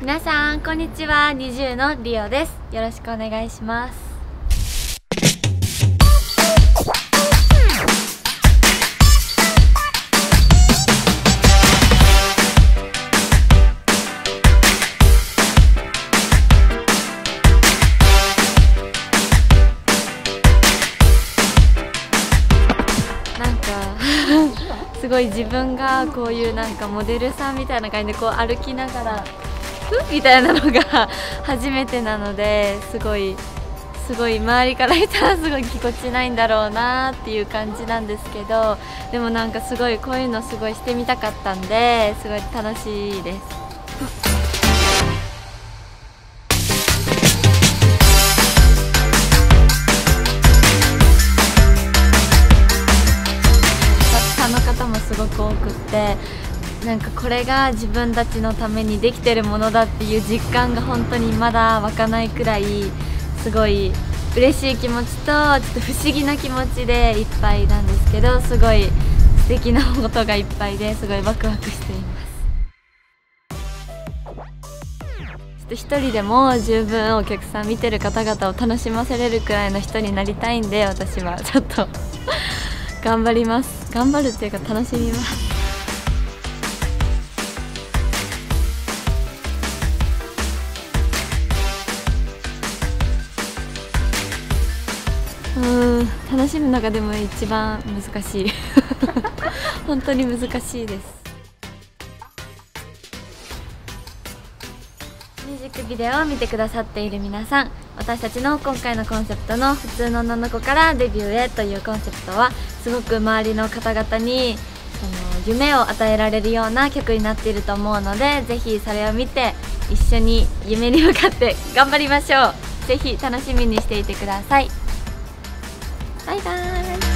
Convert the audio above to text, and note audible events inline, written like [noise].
皆さんこんにちは。NiziU のリオです。よろしくお願いします。なんか [laughs] すごい自分がこういうなんかモデルさんみたいな感じでこう歩きながらふみたいなのが初めてなのですごいすごい周りから見たらすごいぎこちないんだろうなっていう感じなんですけどでもなんかすごいこういうのすごいしてみたかったんですごい楽しいです。の方もすごく多くてなんかこれが自分たちのためにできてるものだっていう実感が本当にまだ湧かないくらいすごい嬉しい気持ちとちょっと不思議な気持ちでいっぱいなんですけどすごい素敵なことがいっぱいです。ごいワクワクしています。一人でも十分お客さん見てる方々を楽しませれるくらいの人になりたいんで私は。ちょっと。頑張ります。頑張るっていうか楽しみます。[laughs] うん楽しむのがでも一番難しい。[laughs] 本当に難しいです。ミュージックビデオを見てくださっている皆さん私たちの今回のコンセプトの「普通の女の子からデビューへ」というコンセプトはすごく周りの方々にあの夢を与えられるような曲になっていると思うのでぜひそれを見て一緒に夢に向かって頑張りましょう。ぜひ楽しみにしていてください。バイバーイ。